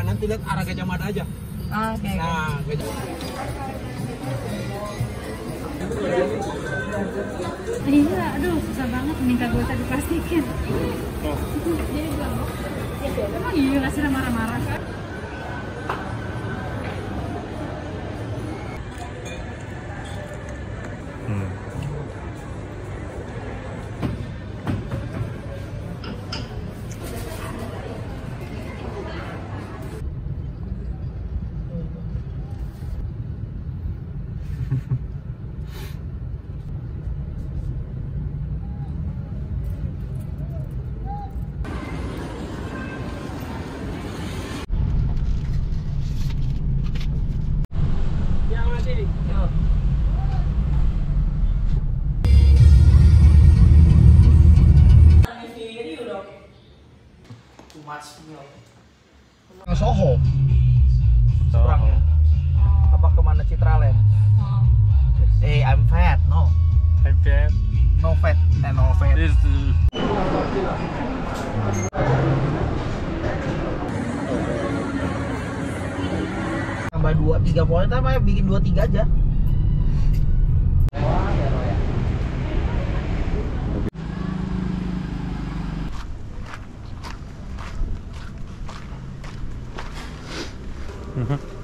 nanti lihat arah Gajah Mada aja. Oke. oke. Nah, Gajah Iya, aduh susah banget nih kagak usah diplastikin. Oh iya, nggak sih marah-marah kan? This 2 3 poin tambah bikin 2 3 aja. Mantap.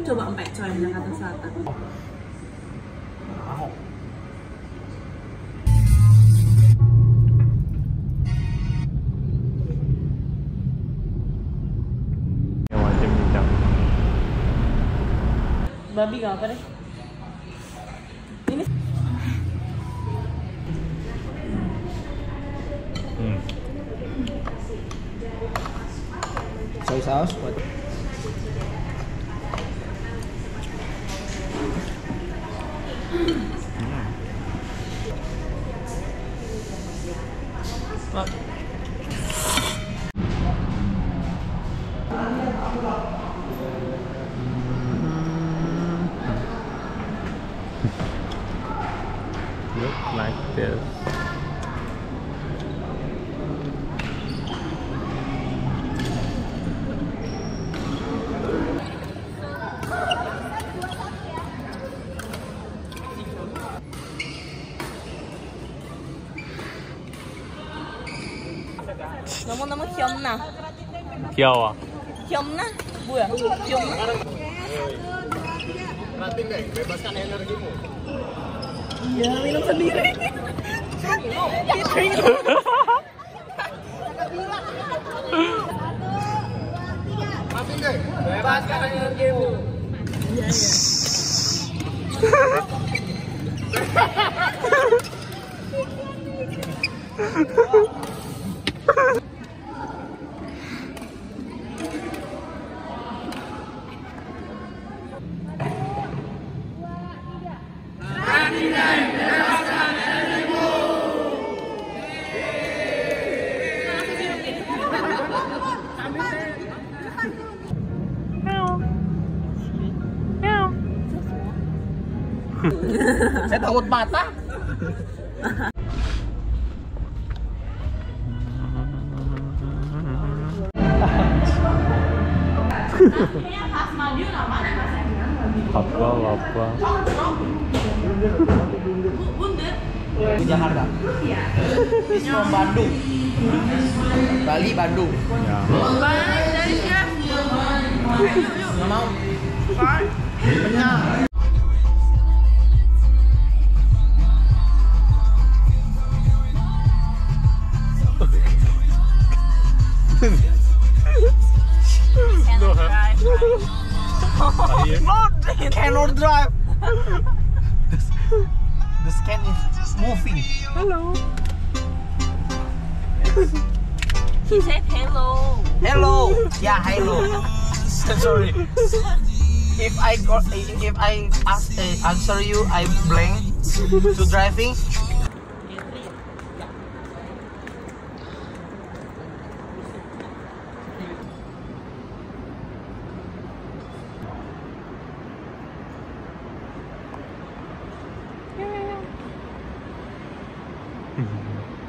Coba empek coy Jakarta Selatan. Babi gak apa deh. Soy sauce buat Look like this. 너무너무 귀엽나? 귀여워. 귀엽나? 뭐야? 귀엽나? Rating deh, bebaskan energimu. Iya, minum sendiri. Rating deh, bebaskan energimu. saya takut patah. Apa apa di Jakarta di Bandung. Bali Bandung. Ya. Bali dari mau. Kenyang. 아예 No, cannot drive. The, the scan is moving. Hello. He said hello. Hello. Yeah, hello. Sorry. If I go, if I ask, uh, answer you, I blank to driving. Mm-hmm.